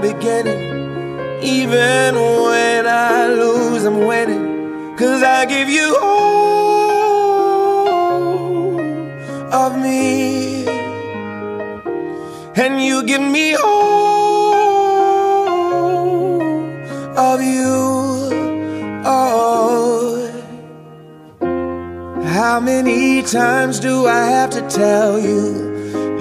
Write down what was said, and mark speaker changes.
Speaker 1: beginning. Even when I lose, I'm winning. Cause I give you all of me. And you give me all of you. Oh. How many times do I have to tell you?